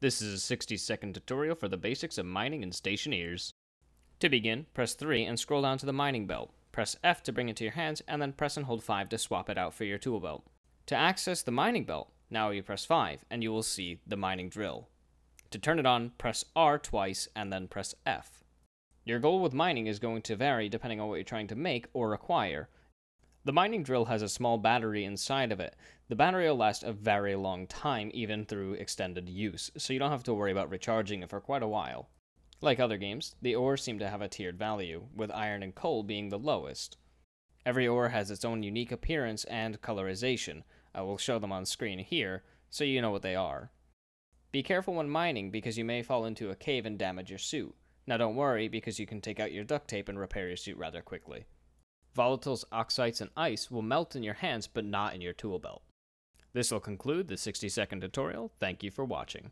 This is a 60 second tutorial for the basics of mining and stationeers. To begin, press 3 and scroll down to the mining belt. Press F to bring it to your hands and then press and hold 5 to swap it out for your tool belt. To access the mining belt, now you press 5 and you will see the mining drill. To turn it on, press R twice and then press F. Your goal with mining is going to vary depending on what you're trying to make or acquire. The mining drill has a small battery inside of it. The battery will last a very long time, even through extended use, so you don't have to worry about recharging it for quite a while. Like other games, the ores seem to have a tiered value, with iron and coal being the lowest. Every ore has its own unique appearance and colorization. I will show them on screen here, so you know what they are. Be careful when mining because you may fall into a cave and damage your suit. Now don't worry because you can take out your duct tape and repair your suit rather quickly. Volatiles, oxides, and ice will melt in your hands but not in your tool belt. This will conclude the 60 second tutorial. Thank you for watching.